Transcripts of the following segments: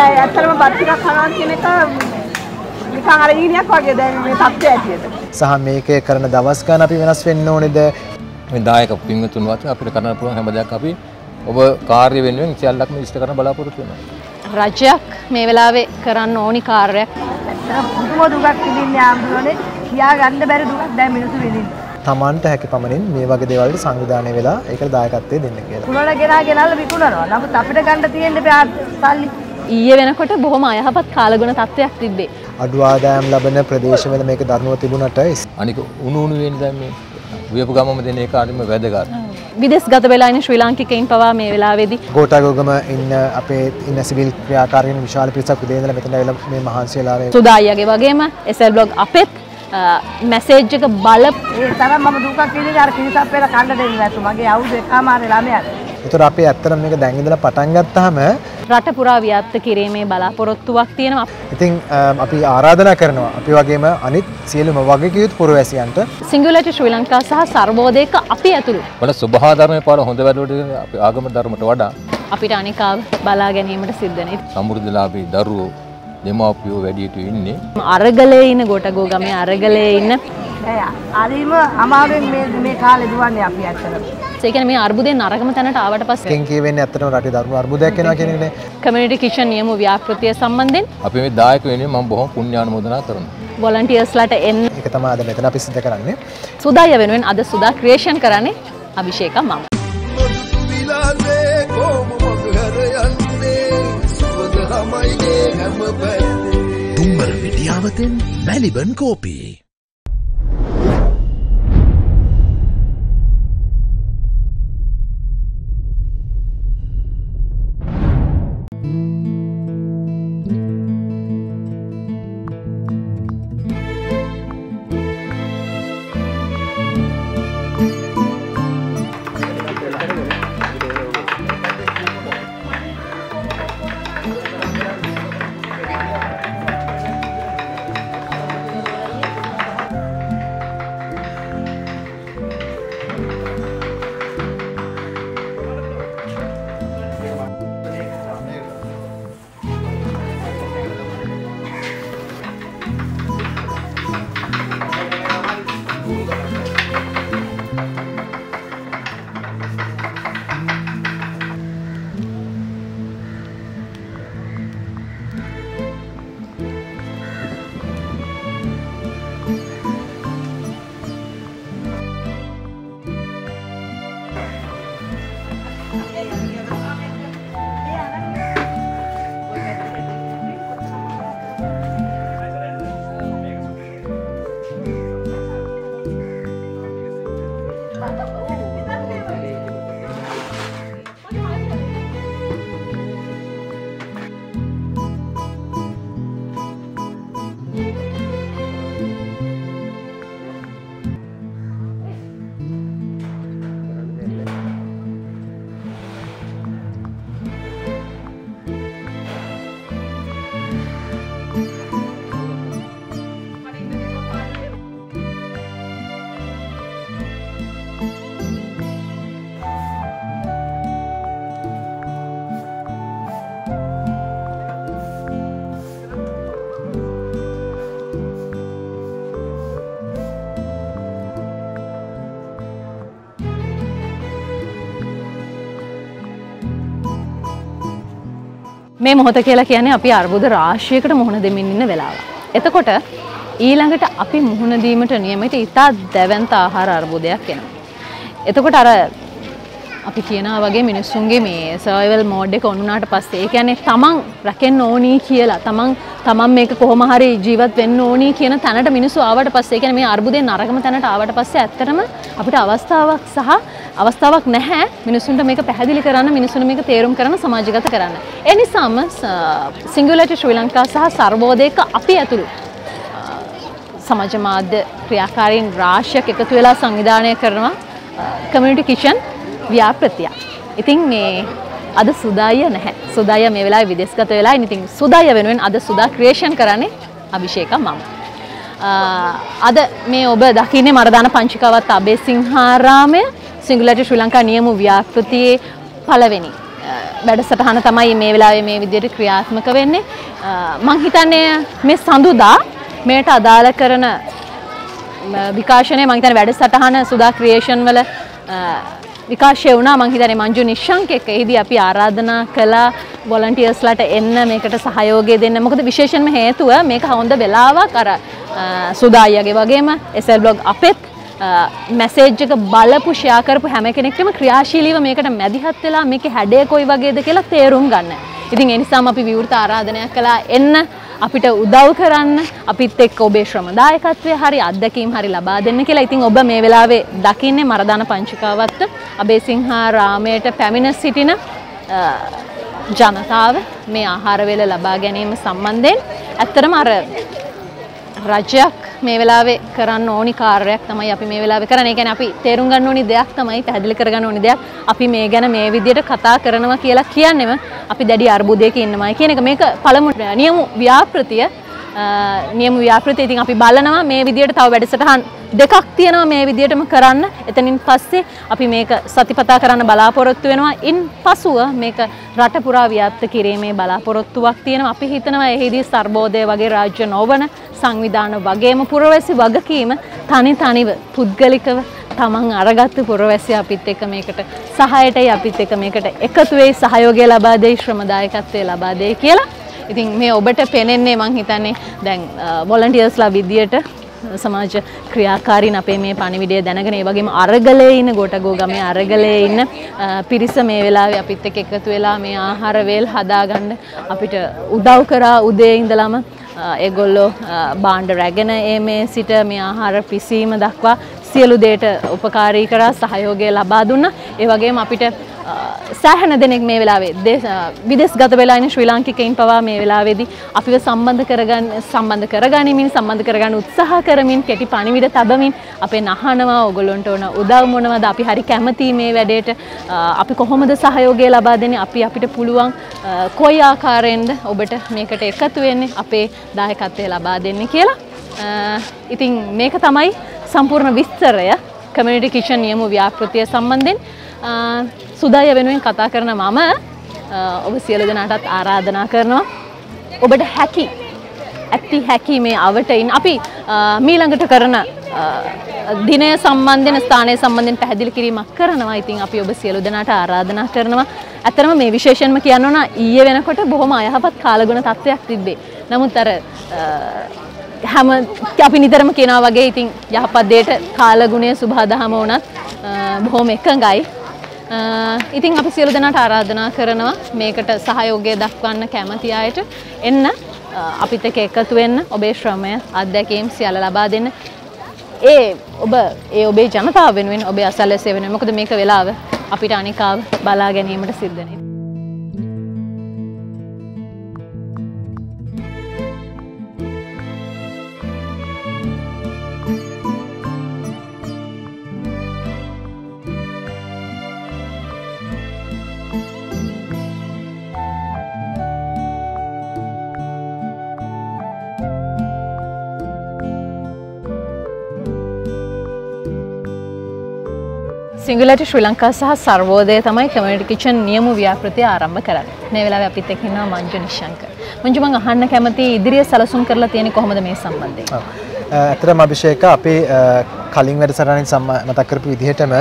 ඇත්තටම බත් ටිකක් කනවා කියන එක නිකන් අර ඊනියක් වගේ දැන් මේ තත්ත්වය ඇටියට. සහ මේකේ කරන දවස් ගන්න අපි වෙනස් වෙන්න ඕනේද මේ දායක පින්වතුන් වහන්සේ අපිට කරන්න පුළුවන් හැම දෙයක් අපි ඔබ කාර්ය වෙනුවෙන් සියල්ලක්ම ඉෂ්ට කරන්න බලාපොරොත්තු වෙනවා. රජයක් මේ වෙලාවේ කරන්න ඕනි කාර්යයක් පුදුම දුකක් විඳින්නේ ආම්දුරනේ කියා ගන්න බැරි දුකක් දැන් මිනිස්සු විඳින්නේ. තමන්ට හැකි පමණින් මේ වගේ දේවල්ට සංවිධානය වෙලා ඒකට දායකත්වය දෙන්න කියලා. කුණල ගෙනා ගෙනල්ලා විකුණනවා. නමුත් අපිට ගන්න තියෙන්නේ සල්ලි. ඊයේ වෙනකොට බොහොම අයහපත් කාලගුණ තත්ත්වයක් තිබ්බේ. අඩු ආදායම් ලබන ප්‍රදේශවල මේක දරුණුව තිබුණට අනික උණු උණු වෙන දැන් මේ උයපු ගමම දෙන එක හරිම වැදගත්. විදෙස් ගත වෙලා ඉන්න ශ්‍රී ලාංකිකයින් පවා මේ වෙලාවේදී ගෝටාගෝගම ඉන්න අපේ ඉන්න සිවිල් ක්‍රියාකාරීන් විශාල පිරිසක් උදේ ඉඳලා මෙතන ඇවිල්ලා මේ මහන්සි වෙලා මේ සුදා අයියාගේ වගේම SL බ්ලොග් අපෙත් මැසේජ් එක බල ඒ තරම් මම දුකක් විඳින්නේ අර කිරිසප් වේලා කන්න දෙන්නේ නැතු. මගේ අවුරුදු එකමාරේ ළමයාට. ඒතර අපි ඇත්තටම මේක දැන් ඉඳලා පටන් ගත්තාම රට පුරා ව්‍යාප්ත කිරීමේ බලාපොරොත්තුවක් තියෙනවා. ඉතින් අපි ආරාධනා කරනවා අපි වගේම අනිත් සියලුම වගකීම් පුරවැසියන්ට සිංගුලට ශ්‍රී ලංකා සහ සර්බෝධයක අපි ඇතුළු වල ස්වභාධර්මය පාල හොඳ වැඩවලට අපි ආගම ධර්මයට වඩා අපිට අනිකාව බලා ගැනීමට සිද්ධනේ. සමෘද්ධලාභී දරුවෝ දෙමව්පියෝ වැඩිහිටියෝ ඉන්නේ අරගලේ ඉන්න ගොටගෝ ගමේ අරගලේ ඉන්න නෑ අරිම අමාරුවෙන් මේ මේ කාලේ දුවන්නේ අපි ඇත්තටම. ඒ කියන්නේ මේ අර්බුදයෙන් නරකම තැනට ආවට පස්සේ එකෙන් කියවෙන්නේ ඇත්තටම රටේ දරුණු අර්බුදයක් වෙනවා කියන එකනේ කමියුනිටි කිචන් නියම ව්‍යාපෘතිය සම්බන්ධයෙන් අපි මේ දායක වෙනුවෙන් මම බොහොම පුණ්‍යානුමෝදනා කරනවා. වොලන්ටියර්ස්ලාට එන්න ඒක තමයි අද මෙතන අපි සිද්ධ කරන්නේ සුදාය වෙනුවෙන් අද සුදා ක්‍රියේෂන් කරන්නේ අභිෂේක මම. තුම්බර විටියාවතෙන් මැලිබන් කෝපී මේ මොහොත කියලා කියන්නේ අපි අර්බුද රාශියකට මුහුණ දෙමින් ඉන්න වෙලාව. එතකොට ඊළඟට අපි මුහුණ දීමට නියමිත ඉතා දැවැන්ත ආහාර අර්බුදයක් එනවා. එතකොට අර අපි කියනවා වගේ මිනිස්සුන්ගේ මේ සර්වයිවල් මෝඩ් එක ඔන්නුනාට පස්සේ ඒ කියන්නේ තමන් රැකෙන්න ඕනි කියලා තමන් තමන් මේක කොහොම හරි ජීවත් වෙන්න ඕනි කියන තැනට මිනිස්සු ආවට පස්සේ ඒ කියන්නේ මේ අර්බුදයෙන් නරකම තැනට ආවට පස්සේ ඇත්තටම අපිට අවස්ථාවක් සහ අවස්ථාවක් නැහැ මිනිස්සුන්ට මේක පැහැදිලි කරන්න මිනිස්සුන්ට මේක තේරුම් කරන්න සමාජගත කරන්න. ඒ නිසාම සිංගුලටි ශ්‍රී ලංකා සහ සර්බෝධයක අපි ඇතුළු සමාජ මාධ්‍ය ක්‍රියාකාරීන් රාශියක් එකතු වෙලා සංවිධානය කරනවා කමියුනිටි කිචන් ව්‍යාපෘතියක්. ඉතින් මේ අද සුදාය නැහැ. සුදාය මේ වෙලාවේ විදේශගත වෙලා ඉතින් සුදාය වෙනුවෙන් අද සුදා ක්‍රියේෂන් කරන්නේ අභිෂේක මම. අද මේ ඔබ දකින්නේ මරදාන පංචිකාවත් අබේසිංහාරාමය සිංගුලට ශ්‍රී ලංකා නියම ව්‍යාපෘතියේ පළවෙනි වැඩසටහන තමයි මේ වෙලාවේ මේ විදිහට ක්‍රියාත්මක වෙන්නේ. මං හිතන්නේ මේ සඳුදා මේට අදාළ කරන විකාශනය මං හිතන්නේ වැඩසටහන සුදා ක්‍රියේෂන් වල විකාශය වුණා මං හිතන්නේ මංජු නිශ්ශංක එක්ක එහිදී අපි ආරාධනා කළා වොලන්ටියර්ස්ලාට එන්න මේකට සහයෝගය දෙන්න. මොකද විශේෂයෙන්ම හේතුව මේක හොඳ වෙලාවක් අර සුදා අයියාගේ වගේම SL blog අපෙත් මැසේජ් එක බලපු ෂෙයා කරපු හැම කෙනෙක්ටම ක්‍රියාශීලීව මේකට මැදිහත් වෙලා මේකේ හැඩය කොයි වගේද කියලා තේරුම් ගන්න. ඉතින් ඒ නිසාම අපි විවෘත ආරාධනයක් කළා එන්න අපිට උදව් කරන්න අපිත් එක්ක ඔබේ ශ්‍රමදායකත්වය හරි අත්දැකීම් හරි ලබා දෙන්න කියලා. ඉතින් ඔබ මේ වෙලාවේ දකින්නේ මරදාන පංචිකාවත්ත අබේසිංහා රාමයට පැමිණ සිටින ජනතාව මේ ආහාර වේල ලබා ගැනීම සම්බන්ධයෙන් ඇත්තටම අර රජයක් මේ වෙලාවේ කරන්න ඕනි කාර්යයක් තමයි අපි මේ වෙලාවේ කරන්නේ. ඒ කියන්නේ අපි තේරුම් ගන්න ඕනි දෙයක් තමයි පැහැදිලි කරගන්න ඕනි දෙයක්. අපි මේ ගැන මේ විදිහට කතා කරනවා කියලා කියන්නේම අපි දැඩි අර්බුදයක ඉන්නමයි කියන එක. මේක පළමු නියම ව්‍යාපෘතිය නියම ව්‍යාපෘතිය. ඉතින් අපි බලනවා මේ විදිහට තව වැඩසටහන් දෙකක් තියෙනවා මේ විදිහටම කරන්න. එතනින් පස්සේ අපි මේක සතිපතා කරන්න බලාපොරොත්තු වෙනවා. ඉන් පසුව මේක රට පුරා ව්‍යාප්ත කිරීමේ බලාපොරොත්තුවක් තියෙනවා. අපි හිතනවා එහිදී සර්බෝදය වගේ රාජ්‍ය නොවන සංවිධාන වගේම පුරවැසි වගකීම තනි තනිව පුද්ගලිකව තමන් අරගත්තු පුරවැසි අපිත් එක මේකට සහයටයි අපිත් එක මේකට එකතු වෙයි සහයෝගය ලබා දෙයි ශ්‍රමදායකත්වය ලබා දෙයි කියලා. ඉතින් මේ ඔබට පෙනෙන්නේ මං හිතන්නේ දැන් වොලන්ටියර්ස්ලා විදියට සමාජ ක්‍රියාකාරීන් අපේ මේ පණිවිඩය දැනගෙන ඒ වගේම අරගලේ ඉන්න ගොටගෝ ගමේ අරගලේ ඉන්න පිරිස මේ වෙලාවේ අපිත් එක්ක එකතු වෙලා මේ ආහාර වේල් හදාගන්න අපිට උදව් කරා උදේ ඉඳලම ඒගොල්ලෝ බාණ්ඩ රැගෙන ඒමේ සිට මේ ආහාර පිසීම දක්වා සියලු දේට උපකාරී කරා සහයෝගය ලබා දුන්න. ඒ වගේම අපිට සෑහන දෙනෙක් මේ වෙලාවේ විදෙස් ගත වෙලා ඉන්න ශ්‍රී ලාංකිකයින් පවා මේ වෙලාවේදී. අපිව සම්බන්ධ කරගන්න සම්බන්ධ කරගනිමින් සම්බන්ධ කරගන්න උත්සාහ කරමින් කෙටි පණිවිඩ තබමින් අපේ නහනවා ඔයගොල්ලන්ට ඕන උදව් මොනවද? අපි හරි කැමති මේ වැඩේට. අපි කොහොමද සහයෝගය ලබා දෙන්නේ? අපි අපිට පුළුවන් කොයි ආකාරයෙන්ද ඔබට මේකට එකතු වෙන්නේ? අපේ දායකත්වය ලබා දෙන්නේ කියලා. ඉතින් මේක තමයි සම්පූර්ණ විස්තරය. කමියුනිටි කිචන් නියම ව්‍යාපෘතිය සම්බන්ධයෙන්. සුදාය වෙනුවෙන් කතා කරන මම ඔබ සියලු දෙනාටත් ආරාධනා කරනවා. ඔබට හැකි ඇත්ති හැකි මේ අවටයින් අපි මීළඟට කරන දිනය සම්බන්ධන ස්ථානය සම්බන්ධෙන් පැහැදිලි කිරීමක් කරනවා. ඉතින් අපි ඔබ සියලු දෙනාට ආරාධනා කරනවා. ඇතරම මේ විශේෂන්ම කියන්නවන ඊය වෙනකොට බොහොම අයහපත් කාලගුණ තත්ත්වයක් තිබ්බේ. නමුත් අර හැම අපි නිතරම කෙනා වගේ ඉතින් යහපත් දේට කාලගුණය සුභාදහම වනත් බොහොම එකඟයි. ඉතින් අපි සියලු දෙනාට ආරාධනා කරනවා මේකට සහයෝගය දක්වන්න කැමති අයට. එන්න අපිත් එක එකතු වෙන්න ඔබේ ශ්‍රමය අත්දැකීම් සියල්ල ලබා දෙන්න. ඒ ඔබ ඒ ඔබේ ජනතාව වෙනුවෙන් ඔබේ අසල්ලසේ වෙන මොකද මේක වෙලාව අපිට අනිකාව බලා ගැනීමට සිද්ධනේ සිංගලට ශ්‍රී ලංකා සහ සර්වෝදය තමයි කමියුනිටි කිචන් නියම ව්‍යාපෘතිය ආරම්භ කරන්නේ. මේ වෙලාවේ අපිත් එක්ක ඉන්නවා මංජු නිශංක. මංජු මං අහන්න කැමති ඉදිරිය සැලසුම් කරලා තියෙන්නේ කොහොමද මේ සම්බන්ධයෙන්? ඇත්තටම අභිෂේක අපි කලින් වැඩසටහනින් මතක් කරපු විදිහටම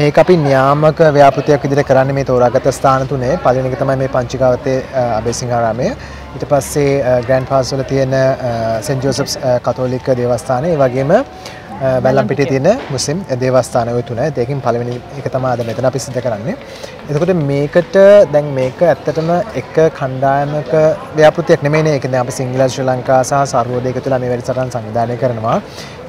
මේක අපි න්‍යාමක ව්‍යාපෘතියක් විදිහට කරන්නේ මේ තෝරාගත් ස්ථාන තුනේ පළවෙනි එක තමයි මේ පංචිකාවතේ අබේසිංහාරාමය ඊට පස්සේ ග්‍රෑන්ඩ් පාස් වල තියෙන සෙන්ට් ජෝසප්ස් කතෝලික දේවස්ථානය ඒ වගේම බැල්ලම් පිටේ තියෙන මුස්ලිම් දේවස්ථාන ඔය තුන. ඒකෙන් පළවෙනි එක තමයි අද මෙතන අපි සිද්ධ කරන්නේ. එතකොට මේකට දැන් මේක ඇත්තටම එක කණ්ඩායමක ව්‍යාපෘතියක් නෙමෙයිනේ. ඒක දැන් අපි සිංහල ශ්‍රී ලංකා සහ සර්වෝදය එකතුලා මේ වැඩසටහන සංවිධානය කරනවා.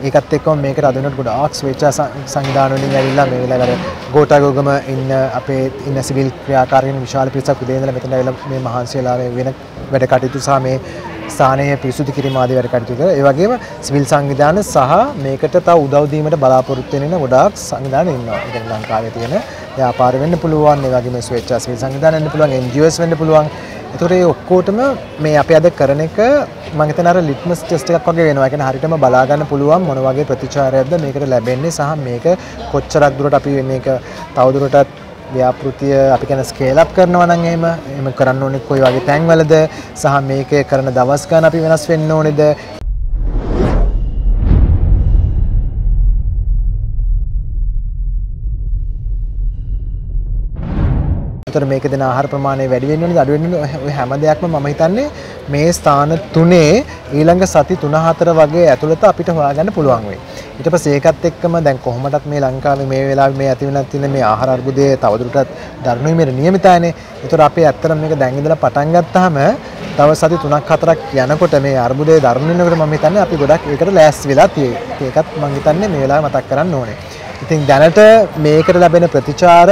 ඒකත් එක්කම මේකට අද වෙනකොට ගොඩාක් ස්වේච්ඡා සංවිධාන වලින් ඇවිල්ලා මේ වෙලාවට ගෝඨාගෝගම ඉන්න අපේ ඉන්න සිවිල් ක්‍රියාකාරීන් විශාල පිරිසක් උදේ ඉඳලා මෙතන ඇවිල්ලා මේ මහන්සි වෙලා වෙන වැඩ කටයුතු සහ මේ ස්ථානය පිරිසුදු කිරීම ආදී වැඩ කටයුතු කරලා ඒ වගේම සිවිල් සංවිධාන සහ මේකට තව උදව් දීමට බලාපොරොත්තු වෙන ගොඩාක් සංවිධාන ඉන්නවා. ඒ කියන්නේ ලංකාවේ තියෙන ව්‍යාපාර වෙන්න පුළුවන්, ඒ වගේම ස්වේච්ඡා සිවිල් සංවිධාන වෙන්න පුළුවන්, NGOs වෙන්න පුළුවන්. ඒතකොට ඒ ඔක්කොටම මේ අපි අද කරන එක මම හිතන අර ලිට්මස් ටෙස්ට් එකක් වගේ වෙනවා. ඒ කියන්නේ හරියටම බලා ගන්න පුළුවන් මොන වගේ ප්‍රතිචාරයක්ද මේකට ලැබෙන්නේ සහ මේක කොච්චරක් දුරට අපි මේක තවදුරටත් ව්‍යාපෘතිය අපි ගැන ස්කේලප් කරනවා නම් එහෙම එහෙම කරන්න ඕනේ කොයි වගේ තැන්වලද සහ මේකේ කරන දවස් ගන්න අපි වෙනස් වෙන්න ඕනේද? තර මේක දෙන ආහාර ප්‍රමාණය වැඩි වෙන්න ඕනේ අඩු වෙන්න ඕනේ ඔය හැම දෙයක්ම මම හිතන්නේ මේ ස්ථාන තුනේ ඊළඟ සති 3-4 වගේ ඇතුළත අපිට හොයාගන්න පුළුවන් වෙයි. ඊට පස්සේ ඒකත් එක්කම දැන් කොහොමදත් මේ ලංකාවේ මේ වෙලාවේ මේ ඇති වෙනත් තියෙන මේ ආහාර අර්බුදය තවදුරටත් දරුණු වීමේ නියමිතයිනේ. ඒතර අපි ඇත්තටම මේක දැන් ඉඳලා පටන් ගත්තාම තව සති 3ක් 4ක් යනකොට මේ අර්බුදය දරුණු වෙනකොට මම හිතන්නේ අපි ගොඩක් ඒකට ලෑස්ති වෙලා තියෙයි. ඒකත් මම හිතන්නේ මේ වෙලාවේ මතක් කරන්න ඕනේ. ඉතින් දැනට මේකට ලැබෙන ප්‍රතිචාර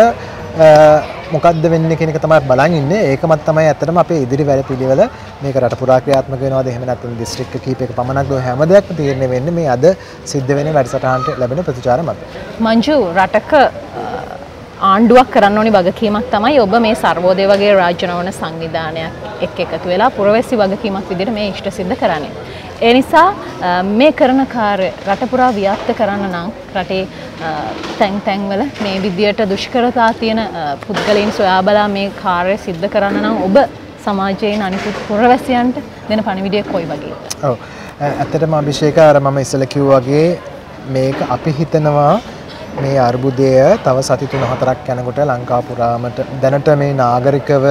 මොකක්ද වෙන්න කෙනෙක තමයි බලන් ඉන්නේ ඒකමත් තමයි ඇත්තටම අපේ ඉදිරි වැඩ පිළිවෙල මේක රට පුරා ක්‍රියාත්මක වෙනවද එහෙම නැත්නම් දිස්ත්‍රික්ක කීපයක පමණක්ද ඔය හැම දෙයක්ම තීරණය වෙන්නේ මේ අද සිද්ධ වෙන වැඩසටහනට ලැබෙන ප්‍රතිචාර මත. මංජු රටක ආණ්ඩුවක් කරන්න ඕනි වගකීමක් තමයි ඔබ මේ සර්වෝදය වගේ රාජ්‍යනවන සංවිධානයක් එක් එකතු වෙලා පුරවැසි වගකීමක් විදිහට මේ ඉෂ්ට සිද්ධ කරන්නේ. ඒ නිසා මේ කරන කාර්ය රටපුරා ව්‍යාප්ත කරන්න නම් රටේ තැන් තැන්වල මේ විදියට දුෂ්කරතා තියෙන පුද්ගලයින් සොයා බලා මේ කාර්ය සිද්ධ කරන්න නම් ඔබ සමාජයෙන් අනිකුත් පුරවැසියන්ට දෙන පණිවිඩය කොයි වගේ. ඔව් ඇත්තටම අභිෂේක අර මම ඉස්සෙල්ලා කිව්වා වගේ මේක අපි හිතනවා මේ අර්බුදය තව සති 3-4ක් යනකොට ලංකාව පුරාමට දැනට මේ නාගරිකව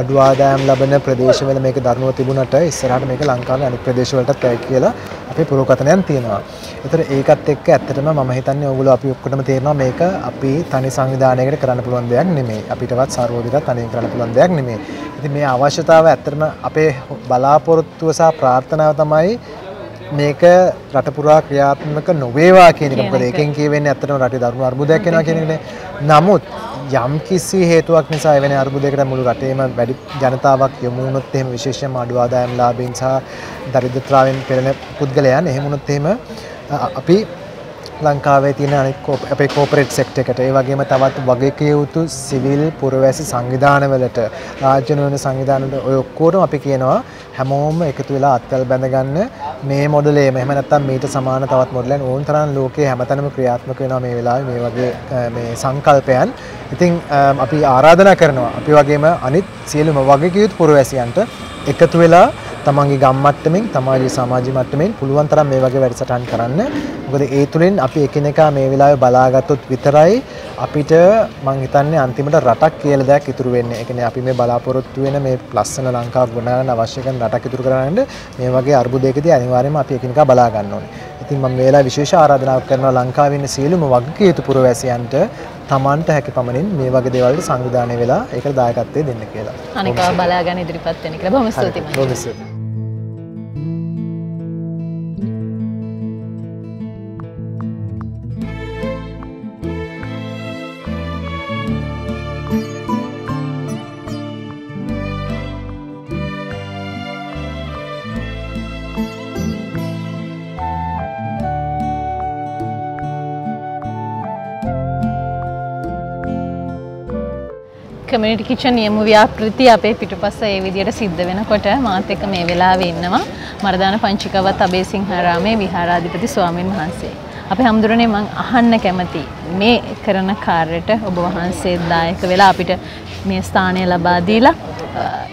අඩු ආදායම් ලබන ප්‍රදේශවල මේක දරුණුව තිබුණට ඉස්සරහට මේක ලංකාවේ අනිත් ප්‍රදේශවලටත් ඇයි කියලා අපේ පුරෝකථනයන් තියෙනවා. ඒතර ඒකත් එක්ක ඇත්තටම මම හිතන්නේ ඕගොල්ලෝ අපි ඔක්කොටම තේරෙනවා මේක අපි තනි සංවිධානයකට කරන්න පුළුවන් දෙයක් නෙමෙයි. අපිටවත් සර්වෝදිරත් තනියෙන් කරන්න පුළුවන් දෙයක් නෙමෙයි. ඉතින් මේ අවශ්‍යතාව ඇත්තටම අපේ බලාපොරොත්තුව සහ ප්‍රාර්ථනාව තමයි මේක රටපුරා ක්‍රියාත්මක නොවේවා කියන එක. මොකද ඒකෙන් කියවෙන්නේ ඇත්තටම රටේ දරුණු අර්බුදයක් එනවා කියන එකනේ. නමුත් යම් කිසි හේතුවක් නිසා එවැනි අර්බුදයකට මුළු රටේම වැඩි ජනතාවක් යොමු වුණොත් එහෙම විශේෂයෙන්ම අඩු ආදායම් ලාභීන් සහ දරිද්‍රතාවෙන් පෙළෙන පුද්ගලයන් එහෙම වුණොත් එහෙම අපි ලංකාවේ තියෙන අනික් අපේ කෝපරේට් සෙක්ටර් එකට. ඒ වගේම තවත් වගකීම් යුතු සිවිල් පුරවැසි සංවිධානවලට. රාජ්‍ය නොවන සංවිධානවලට ඔය ඔක්කොටම අපි කියනවා හැමෝම එකතු වෙලා අත්වල බැඳගන්න මේ මොඩලේම එහෙම නැත්නම් මීට සමාන තවත් මොඩලයන් ඕන තරම් ලෝකයේ හැමතැනම ක්‍රියාත්මක වෙනවා මේ වෙලාවේ මේ වගේ මේ සංකල්පයන්. ඉතින් අපි ආරාධනා කරනවා. අපි වගේම අනිත් සියලුම වගකීම් යුතු පුරවැසියන්ට එකතු වෙලා තමන්ගේ ගම් මට්ටමින් තමාගේ සමාජ මට්ටමින් පුළුවන් තරම් මේ වගේ වැඩසටහන් කරන්න. මොකද ඒ තුලින් අපි එකිනෙකා මේ වෙලාවේ බලාගත්තොත් විතරයි අපිට මං හිතන්නේ අන්තිමට රටක් කියලා දෙයක් ඉතුරු වෙන්නේ. ඒ කියන්නේ අපි මේ බලාපොරොත්තු වෙන මේ ලස්සන ලංකාව ගොඩනගන්න අවශ්‍ය කරන රටක් ඉතුරු කරගන්න මේ වගේ අර්බුදයකදී අනිවාර්යයෙන්ම අපි එකිනෙකා බලා ගන්න ඕනේ. ඉතින් මම මේ වෙලාවේ විශේෂ ආරාධනාවක් කරනවා ලංකාවේ ඉන්න සියලුම වගකීම් යුතු පුරවැසියන්ට තමන්ට හැකි පමණින් මේ වගේ දේවල්ට සංවිධානය වෙලා ඒකට දායකත්වය දෙන්න කියලා. අනිකව බලාගෙන ඉදිරිපත් වෙන කියලා බොහොම ස්තුතියි. කමියුනිටි කිචන් නියම ව්‍යාපෘති අපේ පිටුපස්ස ඒ විදිහට සිද්ධ වෙනකොට මාත් එක්ක මේ වෙලාවේ ඉන්නවා මරදාන පංචිකවත් අබේසිංහාරාමේ විහාරාධිපති ස්වාමින් වහන්සේ. අපි හැමදෙරෝනේ මම අහන්න කැමති මේ කරන කාර්යයට ඔබ වහන්සේ දායක වෙලා අපිට මේ ස්ථානය ලබා දීලා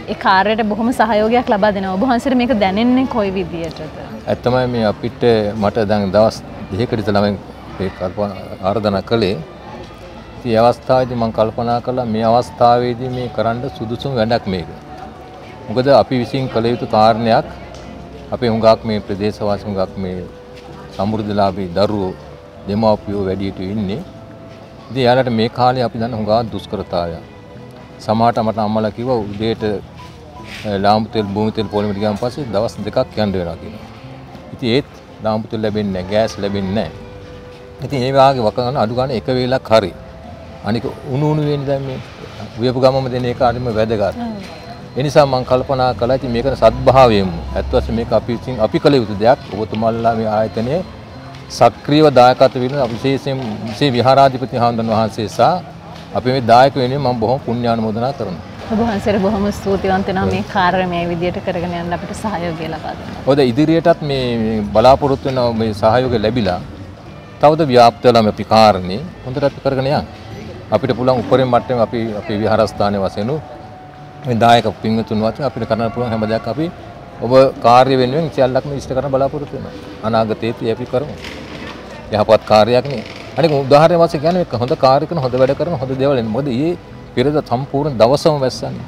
ඒ කාර්යයට බොහොම සහයෝගයක් ලබා දෙනවා. ඔබ වහන්සේට මේක දැනෙන්නේ කොයි විදියටද? ඇත්තමයි මේ අපිට මට දැන් දවස් දෙකකට ඉතලා මම ඒ ආරාධනා කළේ ඉතින් ඒ අවස්ථාවේදී මම කල්පනා කළා මේ අවස්ථාවේදී මේ කරන්න සුදුසුම වැඩක් මේක. මොකද අපි විසින් කළ යුතු කාරණයක් අපේ හුඟක් මේ ප්‍රදේශවාසී හුඟක් මේ සමෘද්ධලාභී දරුවෝ දෙමාපියෝ වැඩිහිටියෝ ඉන්නේ. ඉතින් යාලට මේ කාලේ අපි දන්න හුඟක් දුෂ්කරතාවය. සමහරට මට අම්මලා කිව්වා උදේට ලාම්පු තෙල් භූමි තෙල් පොලිමට ගියාන් පස්සේ දවස් දෙකක් යන්න වෙනවා කියනවා. ඉතින් ඒත් ලාම්පු තෙල් ලැබෙන්නේ නැහැ, ගෑස් ලැබෙන්නේ නැහැ. ඉතින් ඒ වාගේ වක ගන්න අඩු ගන්න එක වේලක් හරි. අනික උණු උණු වෙන්නේ දැන් මේ උයපු ගමම දෙන එක හරිම වැදගත්. ඒ නිසා මම කල්පනා කළා ඉතින් මේකන සත්භාවයෙන්ම ඇත්ත වශයෙන්ම මේක අපි විසින් අපි කළ යුතු දෙයක්. ඔබතුමාලා මේ ආයතනයේ සක්‍රීයව දායකත්ව වෙන විශේෂයෙන් මේ විහාරාධිපති හාමුදුරන් වහන්සේ සහ අපි මේ දායක වෙනුවෙන් මම බොහොම පුණ්‍යානුමෝදනා කරනවා. ඔබ වහන්සේට බොහොම ස්තුතිවන්ත වෙනවා මේ කාර්ය මේ විදියට කරගෙන යන්න අපිට සහයෝගය ලබා දෙන්න. ඔද ඉදිරියටත් මේ බලාපොරොත්තු වෙන මේ සහයෝගය ලැබිලා තවද ව්‍යාප්ත වෙලා අපි කාරණේ හොඳට අපි කරගෙන යන්න. අපිට පුළුවන් උපරිම මට්ටමේ අපි අපේ විහාරස්ථානයේ වශයෙන් මේ දායක පින්වතුන් වශයෙන් අපිට කරන්න පුළුවන් හැම දෙයක් අපි ඔබ කාර්ය වෙනුවෙන් සියල්ලක්ම ඉෂ්ට කරන්න බලාපොරොත්තු වෙනවා. අනාගතයේදී අපි කරමු. යහපත් කාර්යයක් නේ. අනික උදාහරණයක් වශයෙන් කියන්නේ මේක හොඳ කාර්ය කරන හොඳ වැඩ කරන හොඳ දේවල් නේ. මොකද ඊයේ පෙරද සම්පූර්ණ දවසම වැස්සන්නේ.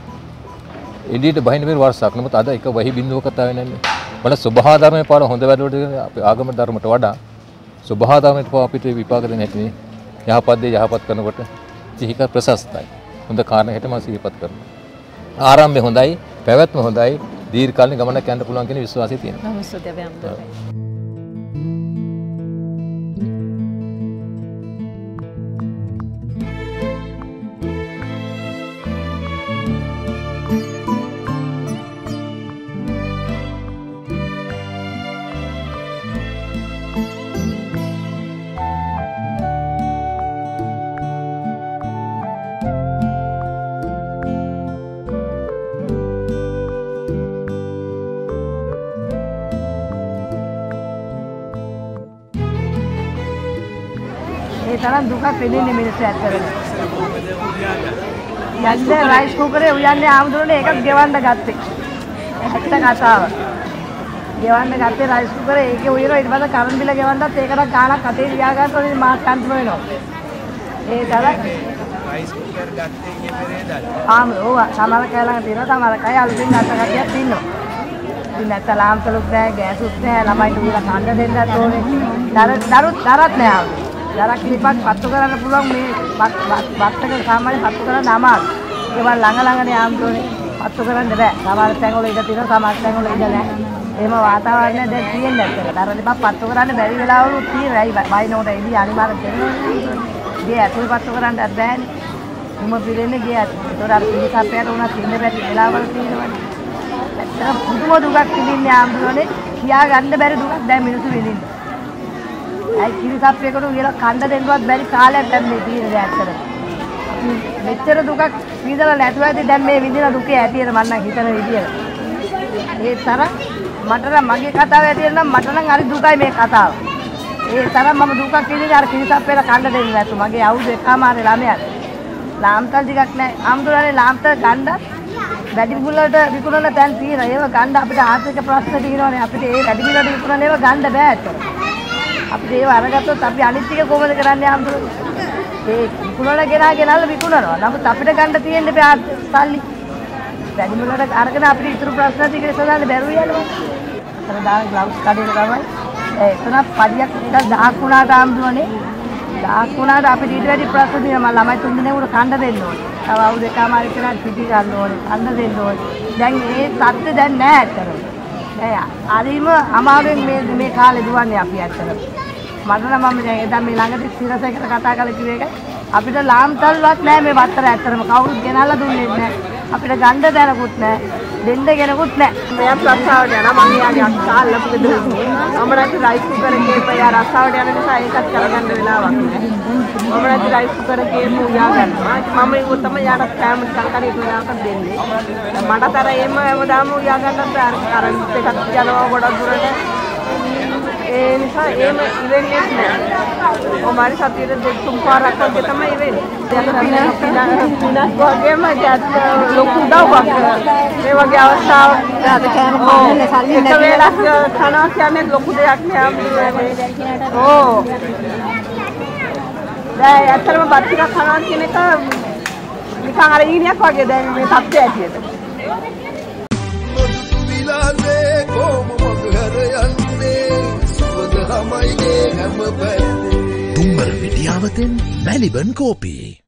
එළියට බහින මේ වර්ෂයක්. නමුත් අද එක වහි බිඳුව කතා වෙන්නේ නැහැ. බල සබහා ධර්මයේ පාන හොඳ වැඩවලට අපේ ආගම ධර්මයට වඩා සබහා ධර්මයට පාව අපිට විපාක දෙන්නේ නැති නේ. යහපත් දේ යහපත් කරනකොට සිහික ප්‍රශස්තයි. හොඳ කාරණා හිටම සිහිපත් කරනවා. ආරම්භය හොඳයි, පැවැත්ම හොඳයි, දීර්ඝ කාලින ගමනක් යන්න පුළුවන් කියන විශ්වාසය තියෙනවා. තරම් දුකක් විඳින්නේ මිනිස්සු ඇත්තටම. යන්න රයිස් කුකරේ උයන්නේ ආමුදුරනේ ඒකත් ගෙවන්න ගත්තේ. ඇත්ත කතාව. ගෙවන්න ගත්තේ රයිස් කුකරේ ඒකේ උයන ඊට පස්සේ කරන් බිල ගෙවන්නත් ඒකට ගාණක් අතේ තියාගන්න ඕනේ මාත් අන්තිම වෙනවා. ඒ තරම් රයිස් කුකර් ගත්තේ ඊයේ පෙරේදා. ආම ඔව් සමහර කය ළඟ තියෙනවා සමහර කය අලුතින් ගත්ත කටියක් ඉන්නවා. ඉතින් නැත්නම් ලාම්තලුත් නැහැ ගෑසුත් නැහැ ළමයිට උයලා කන්න දෙන්නත් ඕනේ. දර දරුත් දරත් නැහැ ආවේ. දරක් ලිපක් පත්තු කරන්න පුළුවන් මේ බත්තක සාමාන්‍ය පත්තු කරන්න අමාරුයි. ඒවා ළඟ ළඟනේ ආම්තෝනේ පත්තු කරන්න බෑ. සමහර තැන්වල ඉඳ තියෙනවා සමහර තැන්වල ඉඳ නැහැ. එහෙම වාතාවරණයක් දැන් තියෙන්නේ නැත්තේ. දර ලිපක් පත්තු කරන්න බැරි වෙලාවලුත් තියෙනවා. බයිනෝට එදී අනිවාර්ය දෙනවා. ගේ ඇතුල් පත්තු කරන්නත් බෑනේ. උම පිරෙන්නේ ගේ ඇතුල්. ඒතොර අර පිළිසප්පයට උනත් ඉන්න බැරි වෙලාවල් තියෙනවනේ. ඇත්තට පුදුම දුකක් විඳින්නේ ආම්දුරනේ. කියා ගන්න බැරි දුකක් දැන් මිනිස්සු විඳින්නේ. ඇයි කිරිසප්පයකට උයලා කණ්ඩ දෙන්නවත් බැරි කාලයක් දැන් මේ තියෙන්නේ ඇත්තට. මෙච්චර දුකක් විඳලා නැතුව ඇති දැන් මේ විඳින දුකේ ඇතියට මම නම් හිතන විදියට. ඒ තරම් මට නම් මගේ කතාව ඇටියට නම් මට නම් හරි දුකයි මේ කතාව. ඒ තරම් මම දුකක් විඳින්නේ අර කිරිසප්පේට කණ්ඩ දෙන්නේ නැතු. මගේ අවුරුදු එකමාරේ ළමයාට. ලාම්තල් ටිකක් නැහැ. ආම්දුරනේ ලාම්තල් ගන්න වැඩි මුලට විකුණන තැන් තියෙනවා. ඒව ගන්න අපිට ආර්ථික ප්‍රශ්න තියෙනවානේ. අපිට ඒ වැඩි මුලට විකුණන ඒවා ගන්න බෑ ඇත්තට. අපිට ඒව අරගත්තොත් අපි අනිත් ටික කොහොමද කරන්නේ ආම්දුරනේ? ඒ විකුණන කෙනා ගෙනල්ලා විකුණනවා. නමුත් අපිට ගන්න තියෙන්නේ බෑ සල්ලි. වැඩි මුලට අරගෙන අපිට ඉතුරු ප්‍රශ්න ටික විසඳන්න බැරුව යනවා. අතන දාන ග්ලව්ස් කඩේට තමයි. ඒ එතන පඩියක් ටිකක් දහක් වුණාට ආම්දුරනේ. දහක් වුණාට අපිට ඊට වැඩි ප්‍රශ්න තියෙනවා. මම ළමයි තුන් දෙනෙකුට කන්න දෙන්න ඕනේ. තව අවුරුදු එකමාරි කරලා පිටි ගන්න ඕනේ. කන්න දෙන්න ඕනේ. දැන් ඒ තත්ත්වය දැන් නෑ ඇත්තටම. නෑ හරිම අමාරුවෙන් මේ මේ කාලේ දුවන්නේ අපි ඇත්තටම. මට නම් මම දැන් එදා මේ ළඟදී සිරසයකට කතා කරලා කිව්ව එක අපිට ලාම්තල්වත් නෑ මේ වත්තර ඇත්තටම කවුරුත් ගෙනල්ලා දුන්නේ නෑ. අපිට ගන්න දැනකුත් නෑ. දෙන්න කෙනෙකුත් නෑ. මෙයා රස්සාවට යනවා මම යාගේ අක්කා අල්ලපු ගෙදර. මම නැති රයිස් කුකර් එකේ පයා රස්සාවට යන නිසා ඒකත් කරගන්න වෙලාවක් නෑ. මම නැති රයිස් කුකර් එකේ මුයා ගන්නවා. මම ඒක තමයි යාට කෑම කන්කරේ තුනක් දෙන්නේ. මටතර එහෙම හැමදාම උයා ගන්නත් අර කරන්ට් එකක් යනවා ගොඩක් දුරට. ඒ නිසා එහෙම ඉවෙන්නේ නැහැ. ඔමාරි සතියේ දෙක තුන් පාරක් වගේ තමයි ඉවෙන්නේ. පිනස් වගේම ගැත් ලොකු උදව්වක්. මේ වගේ අවස්ථාවක් අද කෑම කන්නේ සල්ලි නැති වෙලාවක් කනවා කියන්නේ ලොකු දෙයක් නෑ. ඕ. දැන් ඇත්තටම බත් ටිකක් කනවා කියන එක නිකන් අර ඊනියක් වගේ දැන් මේ තත්ත්වය ඇටියට. විලාසේ කොම සුවඳ හමයිගේ හැම පැත්තේ. දුම්බර විටියාවතෙන් මැලිබන් කෝපී.